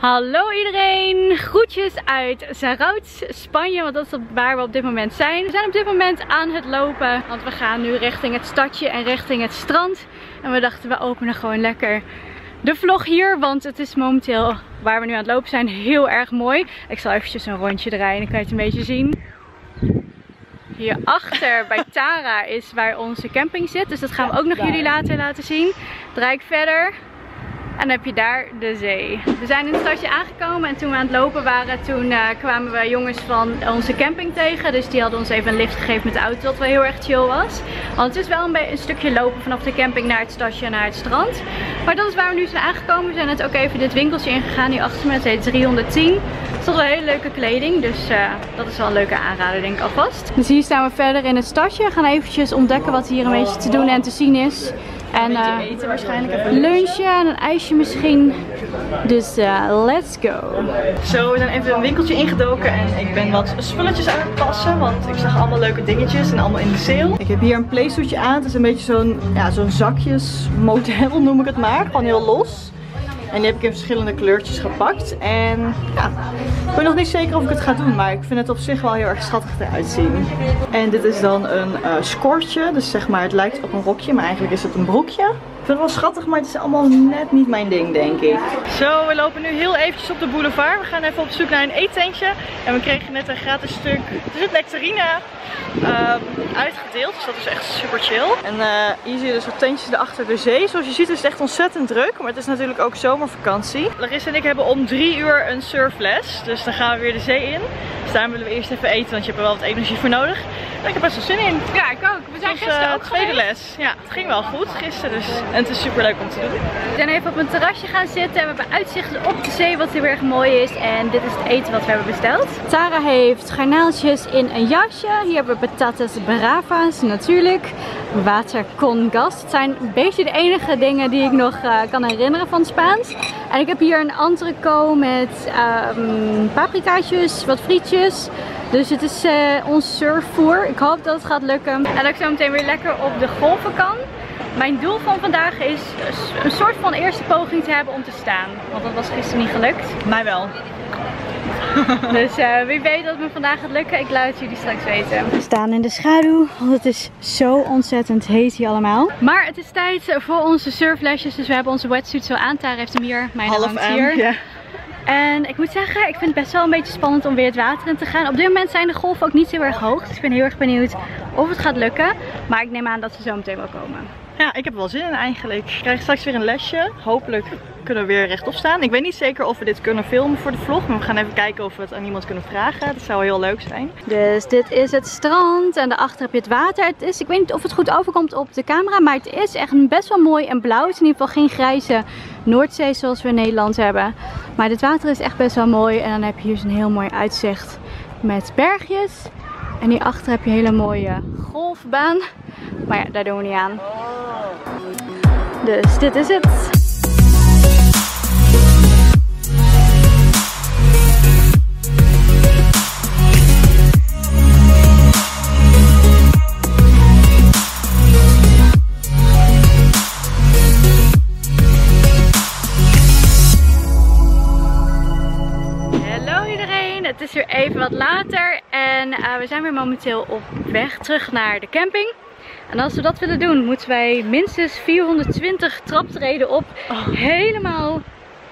Hallo iedereen! Groetjes uit Zarauts, Spanje, want dat is waar we op dit moment zijn. We zijn op dit moment aan het lopen, want we gaan nu richting het stadje en richting het strand. En we dachten we openen gewoon lekker de vlog hier, want het is momenteel waar we nu aan het lopen zijn heel erg mooi. Ik zal eventjes een rondje draaien, dan kan je het een beetje zien. Hierachter bij Tara is waar onze camping zit, dus dat gaan we ook nog jullie later laten zien. Draai ik verder. En dan heb je daar de zee. We zijn in het stadje aangekomen en toen we aan het lopen waren, toen uh, kwamen we jongens van onze camping tegen. Dus die hadden ons even een lift gegeven met de auto, wat wel heel erg chill was. Want het is wel een, een stukje lopen vanaf de camping naar het stadje naar het strand. Maar dat is waar we nu zijn aangekomen. We zijn net ook even dit winkeltje ingegaan. Hier achter me, het heet 310. Het is wel hele leuke kleding, dus uh, dat is wel een leuke aanrader denk ik alvast. Dus hier staan we verder in het stadje. We gaan eventjes ontdekken wat hier een beetje te doen en te zien is. En uh, eten waarschijnlijk. Even lunchen en een ijsje misschien. Dus uh, let's go. Zo, we zijn even een winkeltje ingedoken en ik ben wat spulletjes aan het passen. Want ik zag allemaal leuke dingetjes en allemaal in de sale. Ik heb hier een playsuitje aan. Het is een beetje zo'n ja, zo'n zakjesmodel noem ik het maar. Gewoon heel los. En die heb ik in verschillende kleurtjes gepakt. En ja, ik ben nog niet zeker of ik het ga doen. Maar ik vind het op zich wel heel erg schattig eruit zien. En dit is dan een uh, skortje. Dus zeg maar het lijkt op een rokje. Maar eigenlijk is het een broekje. Ik vind het wel schattig, maar het is allemaal net niet mijn ding, denk ik. Zo, we lopen nu heel eventjes op de boulevard. We gaan even op zoek naar een eetentje. En we kregen net een gratis stuk, het is nectarine, um, uitgedeeld. Dus dat is echt super chill. En uh, hier zie je dus wat tentjes achter de zee. Zoals je ziet is het echt ontzettend druk. Maar het is natuurlijk ook zomervakantie. Larissa en ik hebben om drie uur een surfles. Dus dan gaan we weer de zee in. Dus daar willen we eerst even eten, want je hebt er wel wat energie voor nodig. En ik heb best wel zin in. Ja, ik ook. We zijn gisteren uh, ook tweede les. Ja, het ging wel goed gisteren. Dus. En het is super leuk om te doen. We zijn even op een terrasje gaan zitten. We hebben uitzicht op de zee, wat heel erg mooi is. En dit is het eten wat we hebben besteld. Tara heeft garnaaltjes in een jasje. Hier hebben we patatas bravas natuurlijk. Water con gas. Het zijn een beetje de enige dingen die ik nog uh, kan herinneren van Spaans. En ik heb hier een entreco met um, paprikaatjes, wat frietjes. Dus het is uh, ons surfvoer. Ik hoop dat het gaat lukken. En dat ik zo meteen weer lekker op de golven kan. Mijn doel van vandaag is een soort van eerste poging te hebben om te staan. Want dat was gisteren niet gelukt. Mij wel. dus uh, wie weet dat het me vandaag gaat lukken. Ik laat het jullie straks weten. We staan in de schaduw, want het is zo ontzettend heet hier allemaal. Maar het is tijd voor onze surflesjes. Dus we hebben onze wetsuit zo aan. Daar heeft hem hier, mijn Half hangt hier. Ja. En ik moet zeggen, ik vind het best wel een beetje spannend om weer het water in te gaan. Op dit moment zijn de golven ook niet heel erg hoog. Dus ik ben heel erg benieuwd of het gaat lukken. Maar ik neem aan dat ze zo meteen wel komen. Ja, ik heb wel zin in eigenlijk. Ik krijg straks weer een lesje. Hopelijk kunnen we weer rechtop staan. Ik weet niet zeker of we dit kunnen filmen voor de vlog. Maar we gaan even kijken of we het aan iemand kunnen vragen. Dat zou heel leuk zijn. Dus dit is het strand. En daarachter heb je het water. Het is, ik weet niet of het goed overkomt op de camera. Maar het is echt best wel mooi en blauw. Het is in ieder geval geen grijze Noordzee zoals we in Nederland hebben. Maar dit water is echt best wel mooi. En dan heb je hier zo'n heel mooi uitzicht met bergjes. En hierachter heb je een hele mooie golfbaan. Maar ja, daar doen we niet aan. Dus dit is het. Het is weer even wat later en uh, we zijn weer momenteel op weg terug naar de camping. En als we dat willen doen, moeten wij minstens 420 traptreden op. Oh. Helemaal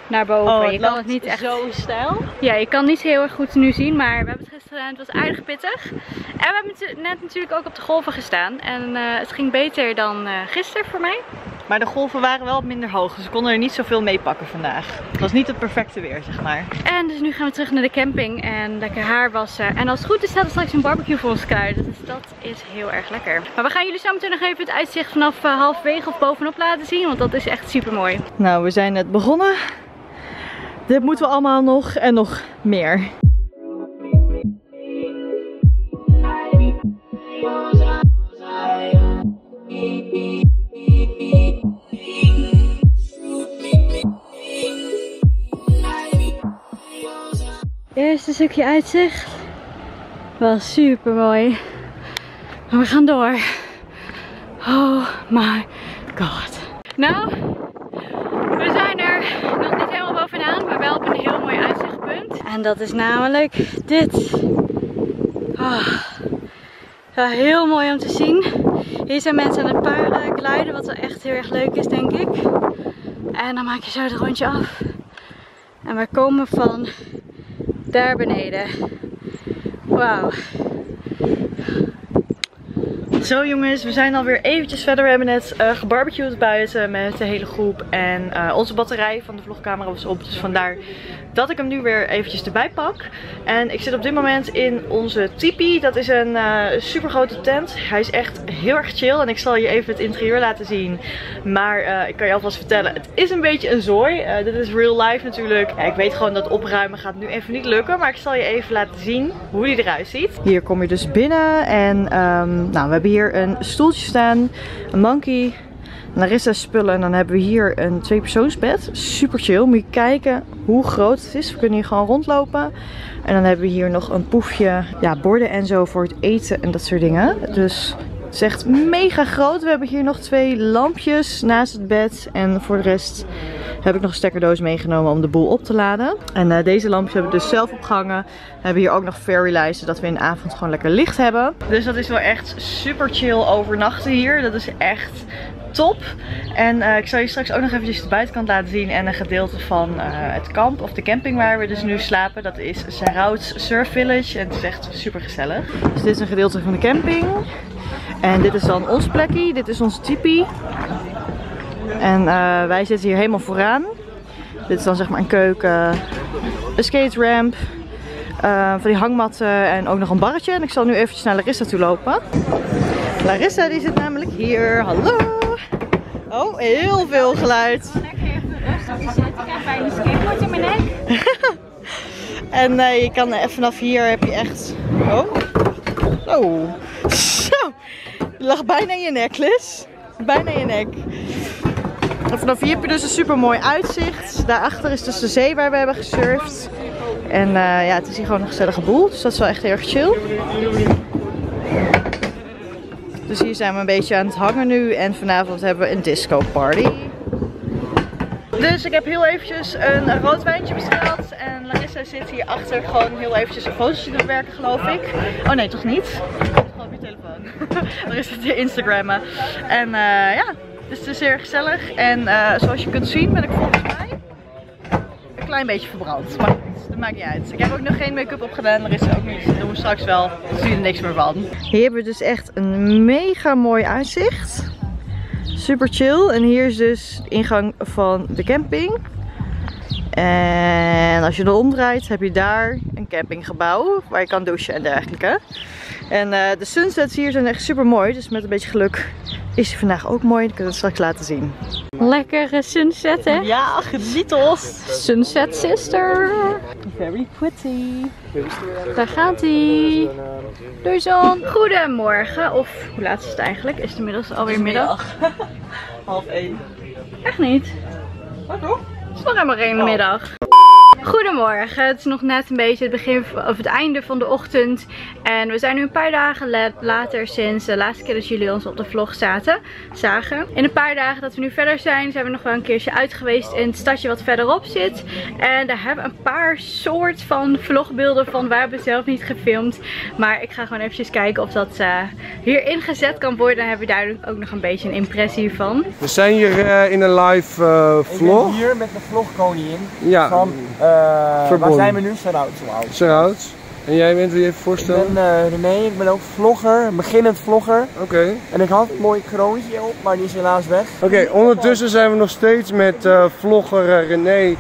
naar boven. Oh, je kan het niet echt zo stijl. Ja, je kan niet heel erg goed nu zien, maar we hebben het gisteren gedaan. Het was aardig pittig. En we hebben net natuurlijk ook op de golven gestaan. En uh, het ging beter dan uh, gisteren voor mij. Maar de golven waren wel minder hoog, dus we konden er niet zoveel mee pakken vandaag. Het was niet het perfecte weer, zeg maar. En dus nu gaan we terug naar de camping en lekker haar wassen. En als het goed is staat er straks een barbecue voor ons klaar. Dus dat is heel erg lekker. Maar we gaan jullie zo meteen nog even het uitzicht vanaf uh, halfwege of bovenop laten zien. Want dat is echt super mooi. Nou, we zijn net begonnen. Dit moeten we allemaal nog en nog meer. Stukje uitzicht was super mooi. Maar we gaan door. Oh my god. Nou, we zijn er nog niet helemaal bovenaan, maar wel op een heel mooi uitzichtpunt. En dat is namelijk dit. Oh. Ja, heel mooi om te zien. Hier zijn mensen aan het paragliden, wat wel echt heel erg leuk is, denk ik. En dan maak je zo het rondje af. En we komen van daar beneden. Wauw. Zo jongens, we zijn alweer eventjes verder. We hebben net uh, gebarbecued buiten met de hele groep. En uh, onze batterij van de vlogcamera was op. Dus vandaar dat ik hem nu weer eventjes erbij pak. En ik zit op dit moment in onze tipi. Dat is een uh, super grote tent. Hij is echt heel erg chill. En ik zal je even het interieur laten zien. Maar ik kan je alvast vertellen, het is een beetje een zooi. dit is real life natuurlijk. Ik weet gewoon dat opruimen gaat nu even niet lukken. Maar ik zal je even laten zien hoe die eruit ziet. Hier kom je dus binnen. En um, nou, we hebben hier een stoeltje staan. Een monkey. Larissa's spullen. En dan hebben we hier een tweepersoonsbed. Super chill. Moet je kijken hoe groot het is. We kunnen hier gewoon rondlopen. En dan hebben we hier nog een poefje. Ja, borden en zo voor het eten en dat soort dingen. Dus het is echt mega groot. We hebben hier nog twee lampjes naast het bed. En voor de rest heb ik nog een stekkerdoos meegenomen om de boel op te laden. En uh, deze lampjes hebben we dus zelf opgehangen. We hebben hier ook nog fairy lights, zodat we in de avond gewoon lekker licht hebben. Dus dat is wel echt super chill overnachten hier. Dat is echt top. En uh, ik zal je straks ook nog eventjes de buitenkant laten zien en een gedeelte van uh, het kamp of de camping waar we dus nu slapen. Dat is Sarauts Surf Village en het is echt super gezellig. Dus dit is een gedeelte van de camping. En dit is dan ons plekje, dit is onze tipi. En uh, wij zitten hier helemaal vooraan. Dit is dan zeg maar een keuken, een skate ramp, van die hangmatten en ook nog een barretje. En ik zal nu eventjes naar Larissa toe lopen. Larissa die zit namelijk hier. Hallo! Oh, heel veel geluid. Lekker even rustig zitten. Ik heb bij een skateboard in mijn nek. en uh, je kan vanaf hier heb je echt... Oh. Oh. Zo. Je lag bijna in je nek, Liz. Bijna in je nek. En vanaf hier heb je dus een super mooi uitzicht. Daarachter is dus de zee waar we hebben gesurfd. En uh, ja, het is hier gewoon een gezellige boel. Dus dat is wel echt heel erg chill. Dus hier zijn we een beetje aan het hangen nu. En vanavond hebben we een disco party. Dus ik heb heel eventjes een rood wijntje besteld. En Larissa zit hier achter gewoon heel eventjes een fotootje te bewerken geloof ik. Oh nee, toch niet? Gewoon op je telefoon. Larissa zit hier Instagrammen. En uh, ja, dus het is heel gezellig. En uh, zoals je kunt zien ben ik volgens mij een klein beetje verbrand. Maar dat maakt niet uit. Ik heb ook nog geen make-up opgedaan. Er is ook niet. Dat doen we straks wel. Daar zie je er niks meer van. Hier hebben we dus echt een mega mooi uitzicht. Super chill. En hier is dus de ingang van de camping. En als je er omdraait heb je daar een campinggebouw waar je kan douchen en dergelijke. En uh, de sunsets hier zijn echt super mooi. Dus met een beetje geluk is hij vandaag ook mooi. Dat kunnen we straks laten zien. Lekkere sunset hè? Ja, geniet ons. Sunset sister. Very pretty. Daar gaat hij. Doei zon. Goedemorgen. Of hoe laat is het eigenlijk? Is het inmiddels alweer middag? Half één. Echt niet. Wat toch? Het is nog helemaal geen middag. Goedemorgen, het is nog net een beetje het begin of het einde van de ochtend en we zijn nu een paar dagen later sinds de laatste keer dat jullie ons op de vlog zaten, zagen. In een paar dagen dat we nu verder zijn, zijn we nog wel een keertje uit geweest in het stadje wat verderop zit en daar hebben we een paar soort van vlogbeelden van, waar hebben we zelf niet gefilmd, maar ik ga gewoon eventjes kijken of dat uh, hier ingezet kan worden en hebben we daar ook nog een beetje een impressie van. We zijn hier uh, in een live uh, vlog. Ik ben hier met de vlogkoningin ja. van uh, waar zijn we nu? Serhouts. Serhouts. En jij bent wie je even voorstellen? Ik ben uh, René, ik ben ook vlogger, beginnend vlogger. Oké. Okay. En ik had een mooi kroontje op, maar die is helaas weg. Oké, okay, ondertussen zijn we nog steeds met uh, vlogger René,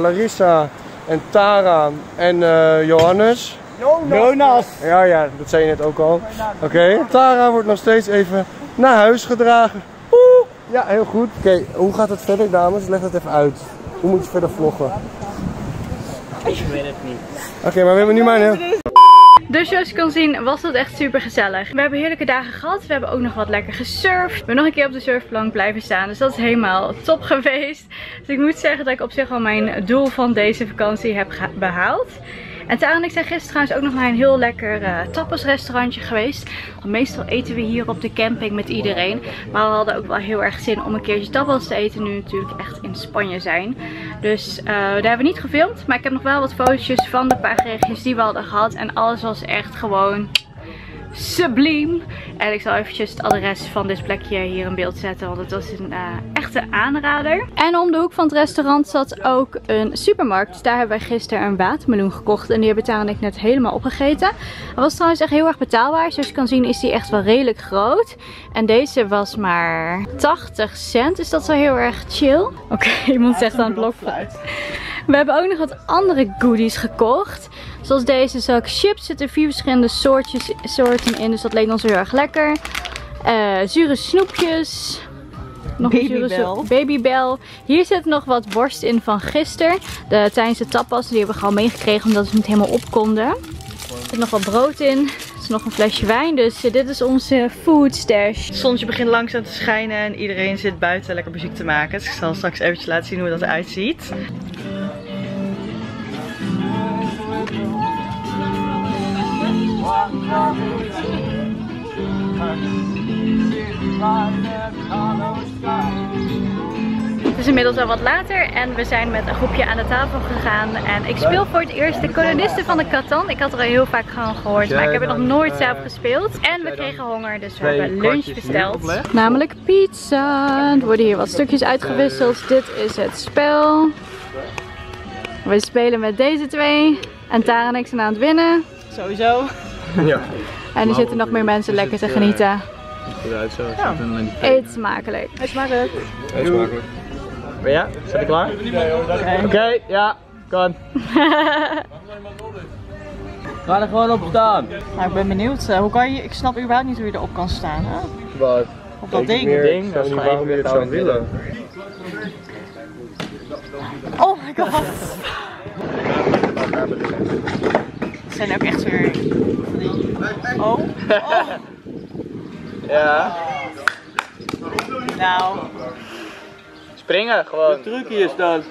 Larissa en Tara en Johannes. Jonas. Jonas! Ja, ja, dat zei je net ook al. Oké, okay. Tara wordt nog steeds even naar huis gedragen. Oeh. Ja, heel goed. Oké, hoe gaat het verder dames? Leg het even uit. Hoe moet je verder vloggen? Ik weet het niet. Oké, okay, maar we hebben nu maar een... Dus zoals je kan zien was het echt super gezellig. We hebben heerlijke dagen gehad. We hebben ook nog wat lekker gesurfd. We hebben nog een keer op de surfplank blijven staan. Dus dat is helemaal top geweest. Dus ik moet zeggen dat ik op zich al mijn doel van deze vakantie heb behaald. En Tara en ik zijn gisteren trouwens ook nog naar een heel lekker uh, tapasrestaurantje geweest. Want meestal eten we hier op de camping met iedereen. Maar we hadden ook wel heel erg zin om een keertje tapas te eten. Nu we natuurlijk echt in Spanje zijn. Dus uh, daar hebben we niet gefilmd. Maar ik heb nog wel wat fotootjes van de paar gerechtjes die we hadden gehad. En alles was echt gewoon subliem. En ik zal eventjes het adres van dit plekje hier in beeld zetten. Want het was een uh, echte aanrader. En om de hoek van het restaurant zat ook een supermarkt. Daar hebben wij gisteren een watermeloen gekocht. En die hebben Tara en ik net helemaal opgegeten. Het was trouwens echt heel erg betaalbaar. Zoals je kan zien is die echt wel redelijk groot. En deze was maar 80 cent. Dus dat is wel heel erg chill. Oké, okay, iemand zegt aan het blokfluit. We hebben ook nog wat andere goodies gekocht. Zoals deze zak chips. Er zitten vier verschillende soortjes, soorten in. Dus dat leek ons heel erg lekker. Uh, zure snoepjes. Nog Babybel. Babybel. Hier zit nog wat worst in van gisteren. De, tijdens de tapas. Die hebben we gewoon meegekregen omdat we niet helemaal op konden. Er zit nog wat brood in. Er is nog een flesje wijn. Dus uh, dit is onze food stash. Het zonnetje begint langzaam te schijnen. En iedereen zit buiten lekker muziek te maken. Dus ik zal straks eventjes laten zien hoe dat eruit ziet. Het is inmiddels al wat later en we zijn met een groepje aan de tafel gegaan. En ik speel voor het eerst de kolonisten van de Catan. Ik had er al heel vaak gewoon gehoord, maar ik heb het nog nooit zelf gespeeld. En we kregen honger, dus we hebben lunch besteld. Namelijk pizza. Er worden hier wat stukjes uitgewisseld. Dit is het spel. We spelen met deze twee. En Tara en ik zijn aan het winnen. Sowieso. Ja. En er zitten nog meer mensen lekker te genieten. Eruit zo. Ja. Eet smakelijk. Het smakelijk. Eet smakelijk. Ja, zit je klaar? Oké, ja, kan. Ga er gewoon op staan. Nou, ik ben benieuwd. Uh, hoe kan je, ik snap überhaupt niet hoe je erop kan staan. Hè? Wat? Op dat ding. Meer, ding, ik dat is gewoon waarom je het zou willen. Oh my god. Het zijn ook echt weer van die... Oh. oh. Ja. Nou. Springen gewoon. De trucje is dan.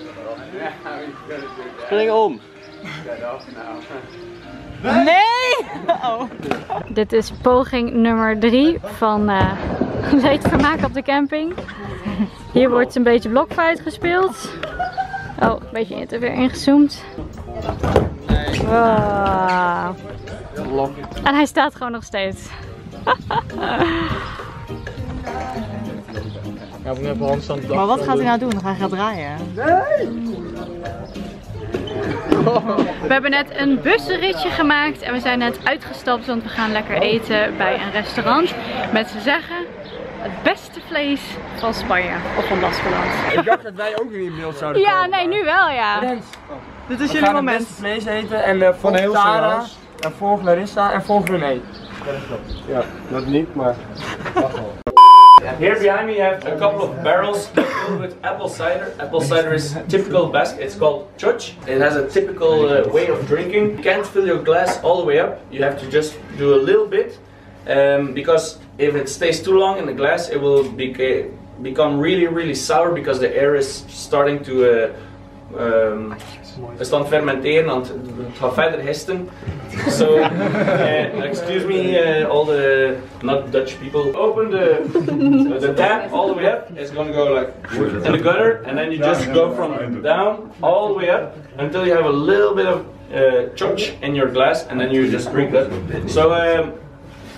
Spring om. Nee! Oh. Dit is poging nummer 3 van uh, leedvermaak op de camping. Hier wordt een beetje blokfight gespeeld. Oh, een beetje weer ingezoomd. Wow. En hij staat gewoon nog steeds. Ja, ik heb handstand. Maar wat gaat hij nou doen? Hij gaat draaien. We hebben net een bussenritje gemaakt en we zijn net uitgestapt, want we gaan lekker eten bij een restaurant. Met ze zeggen, het beste vlees van Spanje of van Baskeland. Ik dacht dat wij ook weer in beeld zouden Ja, komen. nee, nu wel ja. Dit is we jullie gaan het moment. beste vlees eten en uh, volg heel Tara en volg Larissa en volg René. Ja, dat niet, maar wacht wel. Here behind me you have a couple of barrels filled with apple cider. Apple cider is typical Basque. It's called choch. It has a typical uh, way of drinking. You can't fill your glass all the way up. You have to just do a little bit. Um, because if it stays too long in the glass, it will beca- become really, really sour because the air is starting to uh, um, het is aan het fermenteren, want het gaat verder hesten. So, uh, excuse me, uh, all the not Dutch people. Open the the tap all the way up. It's gonna go like in the gutter, and then you just go from down all the way up until you have a little bit of uh, choch in your glass, and then you just drink that. So. Um,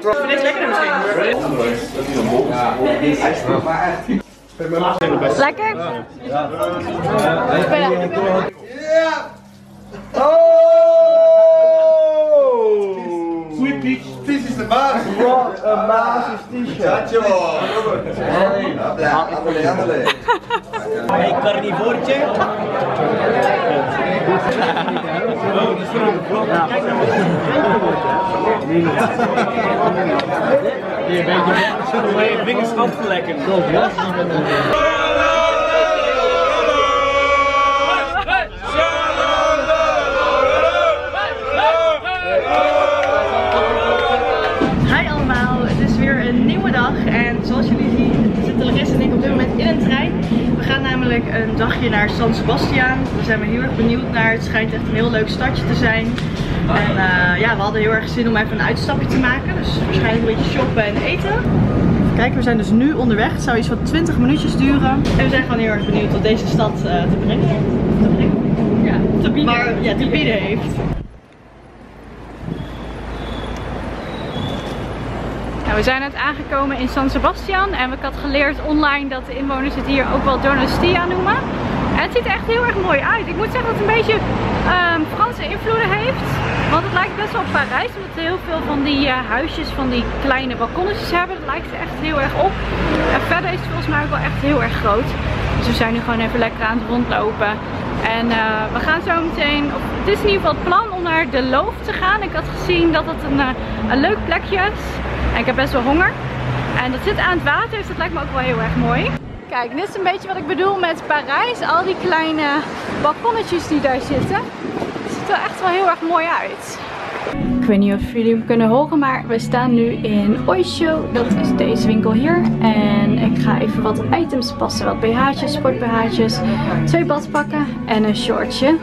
Vind je het lekker misschien? Lekker? Sweet peach, this is the baas. Wat een basis t-shirt. Hey, carnivoortje. Allemaal, het is een nieuwe dag en zoals jullie zien zitten Larissa en ik op dit moment in een trein. We gaan namelijk een dagje naar San Sebastian. Daar zijn we heel erg benieuwd naar. Het schijnt echt een heel leuk stadje te zijn. En eh, ja, we hadden heel erg zin om even een uitstapje te maken. Dus waarschijnlijk een beetje shoppen en eten. Even kijken, we zijn dus nu onderweg. Het zou iets van 20 minuutjes duren. En we zijn gewoon heel erg benieuwd wat deze stad eh, te brengen. Te brengen? Ja, te bieden. Maar, ja, te bieden heeft. We zijn net aangekomen in San Sebastian en ik had geleerd online dat de inwoners het hier ook wel Donostia noemen. En het ziet er echt heel erg mooi uit. Ik moet zeggen dat het een beetje ehm, Franse invloeden heeft. Want het lijkt best wel op Parijs, omdat we heel veel van die eh, huisjes, van die kleine balkonnetjes hebben. Dat lijkt er echt heel erg op. En verder is het volgens mij ook wel echt heel erg groot. Dus we zijn nu gewoon even lekker aan het rondlopen. En eh, we gaan zo meteen, of het is in ieder geval het plan om naar de Loof te gaan. Ik had gezien dat het een, eh, een leuk plekje is. En ik heb best wel honger. En dat zit aan het water, dus dat lijkt me ook wel heel erg mooi. Kijk, dit is een beetje wat ik bedoel met Parijs. Al die kleine balkonnetjes die daar zitten. Het ziet er echt wel heel erg mooi uit. Ik weet niet of jullie hem kunnen horen, maar we staan nu in Oisho. Dat is deze winkel hier. En ik ga even wat items passen. Wat BH'tjes, sport BH'tjes, twee badpakken en een shortje.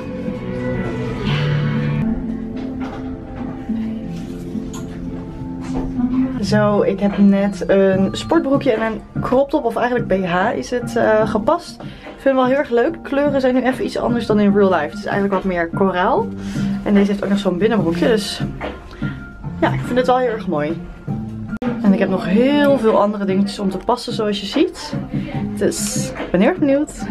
Zo, ik heb net een sportbroekje en een crop top, of eigenlijk BH is het, eh, gepast. Ik vind hem wel heel erg leuk. Kleuren zijn nu even iets anders dan in real life. Het is eigenlijk wat meer koraal. En deze heeft ook nog zo'n binnenbroekje, dus ja, ik vind het wel heel erg mooi. En ik heb nog heel veel andere dingetjes om te passen zoals je ziet. Dus ik ben heel erg benieuwd.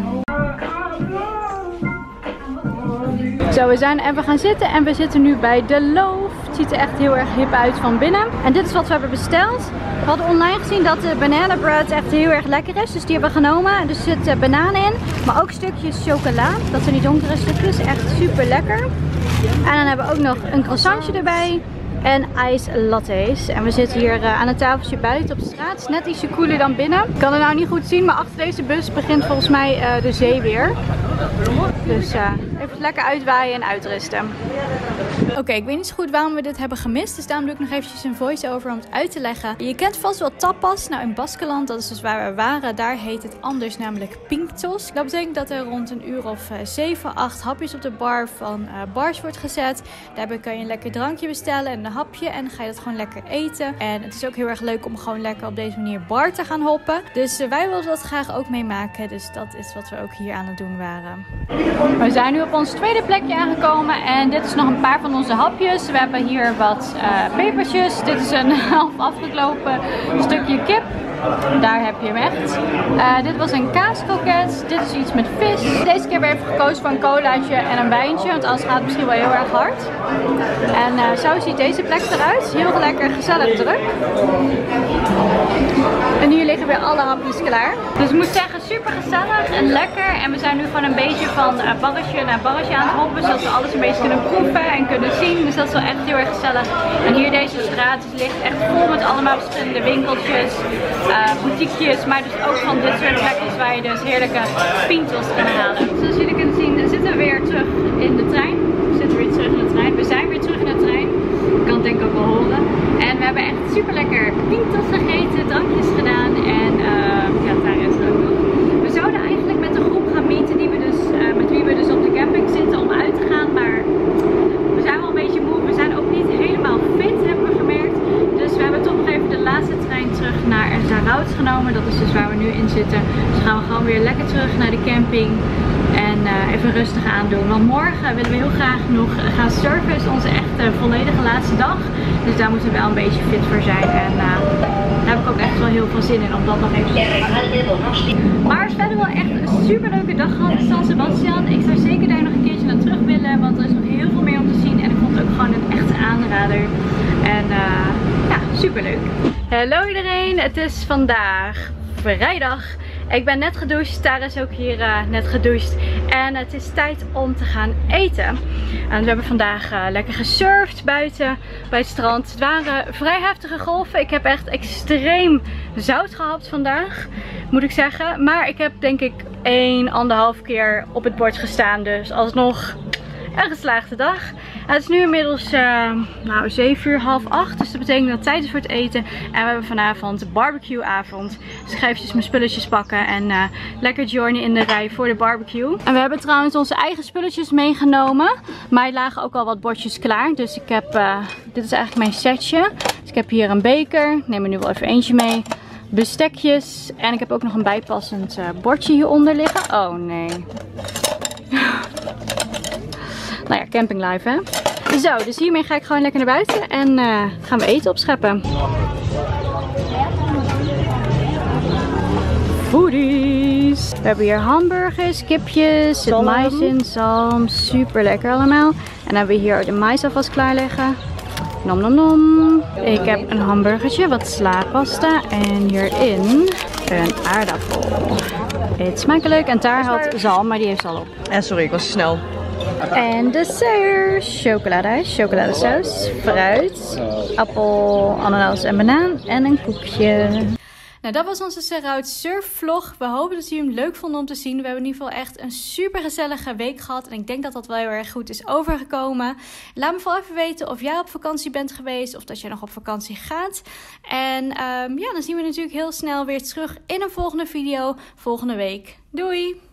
Zo, we zijn even gaan zitten en we zitten nu bij De Loof. Het ziet er echt heel erg hip uit van binnen. En dit is wat we hebben besteld. We hadden online gezien dat de banana bread echt heel erg lekker is. Dus die hebben we genomen. Dus er zitten bananen in, maar ook stukjes chocola. Dat zijn die donkere stukjes. Echt super lekker. En dan hebben we ook nog een croissantje erbij. En ijs lattes. En we zitten hier uh, aan een tafeltje buiten op de straat. Net ietsje koeler dan binnen. Ik kan het nou niet goed zien, maar achter deze bus begint volgens mij uh, de zee weer. Dus uh, even lekker uitwaaien en uitrusten. Oké, ik weet niet zo goed waarom we dit hebben gemist. Dus daarom doe ik nog eventjes een voice-over om het uit te leggen. Je kent vast wel tapas. Nou, in Baskeland, dat is dus waar we waren, daar heet het anders, namelijk pinktos. Dat betekent dat er rond een uur of 7, 8 hapjes op de bar van bars wordt gezet. Daarbij kan je een lekker drankje bestellen en een hapje. En dan ga je dat gewoon lekker eten. En het is ook heel erg leuk om gewoon lekker op deze manier bar te gaan hoppen. Dus uh, wij wilden dat graag ook meemaken. Dus dat is wat we ook hier aan het doen waren. We zijn nu op ons tweede plekje aangekomen. En dit is nog een paar van onze hapjes. We hebben hier wat uh, pepertjes. Dit is een half afgeklopen stukje kip. Daar heb je hem echt. Uh, dit was een kaaskroket. Dit is iets met vis. Deze keer hebben we even gekozen voor een colaatje en een wijntje. Want anders gaat het misschien wel heel erg hard. En uh, zo ziet deze plek eruit. Heel lekker gezellig druk. En hier liggen weer alle hapjes klaar. Dus ik moet zeggen, super gezellig en lekker. En we zijn nu gewoon een beetje van uh, barretje naar barretje aan het hoppen. Zodat we alles een beetje kunnen proeven en kunnen zien. Dus dat is wel echt heel erg gezellig. En hier deze straat ligt echt vol met allemaal verschillende winkeltjes. Uh, boutiquejes, maar dus ook van dit soort plekjes waar je dus heerlijke pintos kan halen. Zoals jullie kunnen zien zitten we weer terug in de trein. We zitten weer terug in de trein. We zijn weer terug in de trein. Ik kan het denk ik ook wel horen. En we hebben echt super lekker pintos gegeten, drankjes gedaan en uh, ja, daar is het ook nog. We zouden eigenlijk met een groep gaan meeten die we dus, uh, met wie we dus op de camping zitten om uit te gaan, maar we zijn wel een beetje moe. We zijn ook niet helemaal fit, hebben we gemerkt. Dus we hebben toch nog even de laatste trein terug naar Zaraut genomen. Dat is dus waar we nu in zitten. Dus gaan we gewoon weer lekker terug naar de camping. En uh, even rustig aandoen. Want morgen willen we heel graag nog gaan surfen. Het is onze echte volledige laatste dag. Dus daar moeten we wel een beetje fit voor zijn. En uh, daar heb ik ook echt wel heel veel zin in om dat nog even te doen. Maar het is verder wel echt een super leuke dag gehad in San Sebastian. Ik zou zeker daar nog een keertje naar terug willen. Want er is nog heel veel meer om te zien. En ik vond het ook gewoon een echte aanrader. En uh, ja, super leuk. Hallo iedereen, het is vandaag vrijdag Ik ben net gedoucht. Tara is ook hier uh, net gedoucht. En het is tijd om te gaan eten. En we hebben vandaag uh, lekker gesurfd buiten bij het strand. Het waren vrij heftige golven. Ik heb echt extreem zout gehad vandaag. Moet ik zeggen. Maar ik heb denk ik één, anderhalf keer op het bord gestaan. Dus alsnog een geslaagde dag. Het is nu inmiddels uh, nou, 7 uur, half 8. Dus dat betekent dat het tijd is voor het eten. En we hebben vanavond barbecue avond. Dus ik ga eventjes mijn spulletjes pakken. En uh, lekker joinen in de rij voor de barbecue. En we hebben trouwens onze eigen spulletjes meegenomen. Maar er lagen ook al wat bordjes klaar. Dus ik heb, uh, dit is eigenlijk mijn setje. Dus ik heb hier een beker. Ik neem er nu wel even eentje mee bestekjes. En ik heb ook nog een bijpassend uh, bordje hieronder liggen. Oh nee. nou ja, camping life hè. Zo, dus hiermee ga ik gewoon lekker naar buiten en uh, gaan we eten opscheppen. Foodies. We hebben hier hamburgers, kipjes, het mais in, zalm. Super lekker allemaal. En dan hebben we hier de mais alvast klaar liggen. Nom nom nom. Ik heb een hamburgertje, wat slaappasta en hierin een aardappel. Eet smakelijk. En daar had zalm, maar die heeft al op. En sorry, ik was snel. En dessert, chocolade, chocoladesaus, fruit, appel, ananas en banaan en een koekje. Nou, dat was onze Serout Surf vlog. We hopen dat jullie hem leuk vonden om te zien. We hebben in ieder geval echt een super gezellige week gehad. En ik denk dat dat wel heel erg goed is overgekomen. Laat me vooral even weten of jij op vakantie bent geweest. Of dat jij nog op vakantie gaat. En um, ja, dan zien we natuurlijk heel snel weer terug in een volgende video volgende week. Doei!